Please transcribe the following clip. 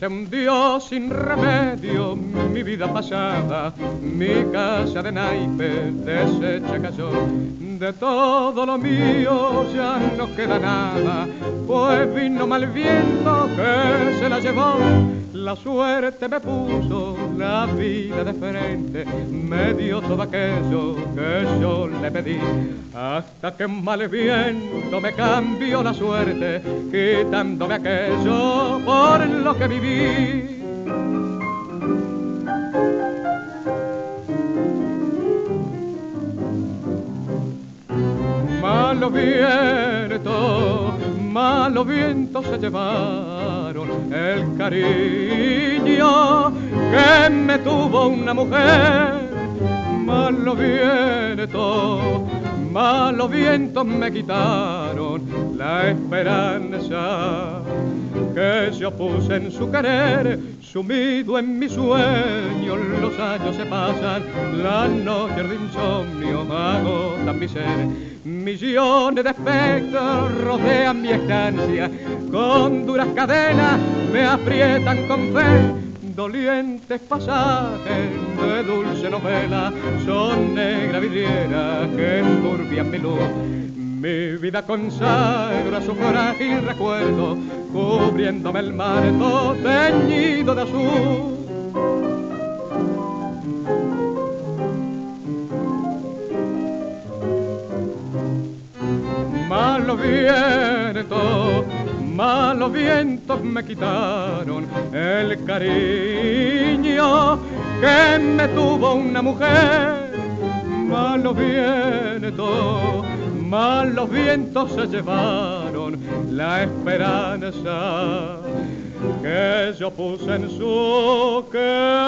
Se hundió sin remedio mi vida pasada, mi casa de naipe deshecha cayó. De todo lo mío ya no queda nada, pues vino mal viento que se la llevó. La suerte me puso la vida de frente, me dio todo aquello que yo le pedí, hasta que mal viento me cambió la suerte, quitándome aquello por lo que viví. Malo viento, malo viento se llevaron el cariño que me tuvo una mujer. Malo viento, malo viento me quitaron la esperanza que yo puse en su querer, sumido en mi sueño, los años se pasan, las noches de insomnio agotan mi ser, millones de espectros rodean mi estancia, con duras cadenas me aprietan con fe, dolientes pasajes de dulce novela, son negra vidriera que enturbian mi luz mi vida consagra su frágil recuerdo, cubriéndome el todo teñido de azul. Malos vientos, malos vientos me quitaron el cariño que me tuvo una mujer. Malos vientos malos vientos se llevaron la esperanza que yo puse en su querer.